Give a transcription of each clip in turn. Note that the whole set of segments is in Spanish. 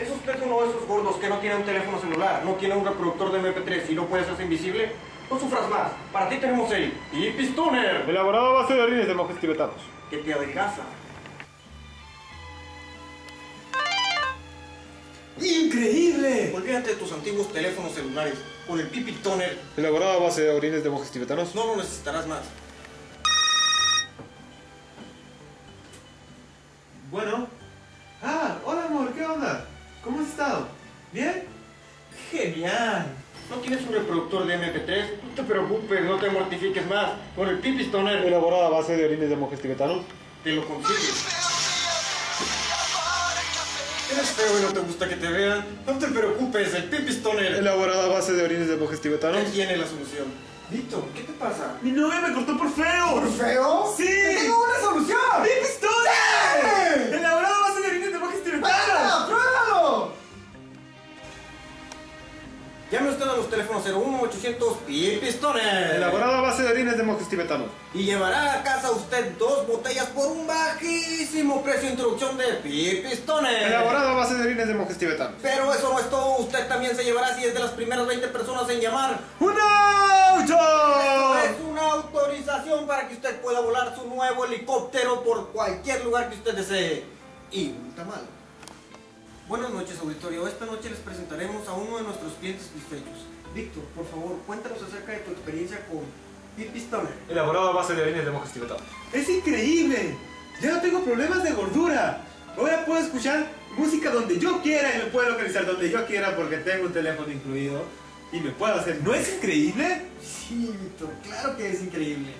¿Es usted uno de esos gordos que no tiene un teléfono celular, no tiene un reproductor de MP3 y no puede hacerse invisible? No sufras más. Para ti tenemos el Pipistoner, Elaborado a base de orines de monjes tibetanos. que te adelgaza. ¡Increíble! Olvídate de tus antiguos teléfonos celulares. Con el Pipistoner Elaborado a base de orines de monjes tibetanos. no lo necesitarás más. Bueno. Un reproductor de MP3? No te preocupes, no te mortifiques más. Con el Pipistoner Elaborado a base de orines de monjes tibetanos. te lo consigues. Eres feo y no te gusta que te vean. No te preocupes, el Pipistoner Elaborado a base de orines de monjes tibetanos. ya tiene la solución. Víctor, ¿qué te pasa? Mi novia me cortó por feo. feo? ¡Sí! ¡Tengo una solución! ¡Mi Llame usted a los teléfonos 01800 Pipistoner. Elaborado a base de orines de monjes tibetanos. Y llevará a casa usted dos botellas por un bajísimo precio de introducción de Pipistones. Elaborado a base de orines de monjes tibetanos. Pero eso no es todo, usted también se llevará si es de las primeras 20 personas en llamar. ¡Un auto! Es una autorización para que usted pueda volar su nuevo helicóptero por cualquier lugar que usted desee. Y un tamal. Buenas noches, auditorio. Esta noche les presentaremos a uno de nuestros clientes satisfechos. Víctor, por favor, cuéntanos acerca de tu experiencia con Pipistoner. Elaborado a base de orines de monjes tibetanos. ¡Es increíble! Ya no tengo problemas de gordura. Ahora puedo escuchar música donde yo quiera y me puedo localizar donde yo quiera porque tengo un teléfono incluido y me puedo hacer. ¿No es increíble? Sí, Víctor, claro que es increíble.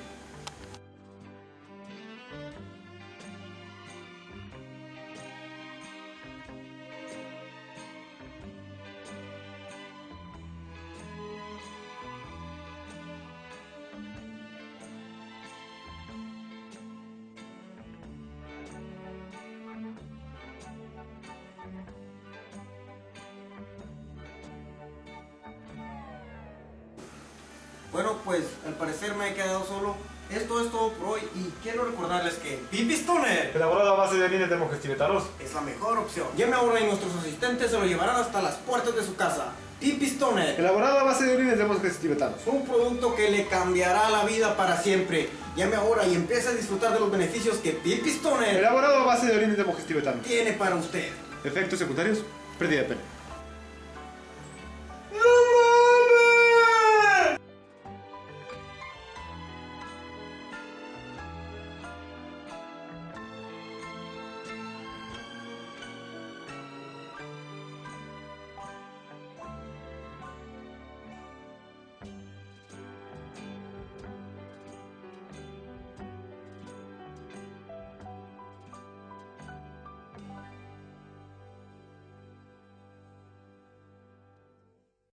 Bueno, pues al parecer me he quedado solo. Esto es todo por hoy y quiero recordarles que Pipistoner Elaborado a base de orines de monjes tibetanos. es la mejor opción. Llame ahora y nuestros asistentes se lo llevarán hasta las puertas de su casa. Pipistoner, Elaborado a base de orines de monjes tibetanos. un producto que le cambiará la vida para siempre. Llame ahora y empiece a disfrutar de los beneficios que Pipistoner Elaborado a base de orines de monjes tibetanos. tiene para usted. Efectos secundarios. Pérdida de pelo.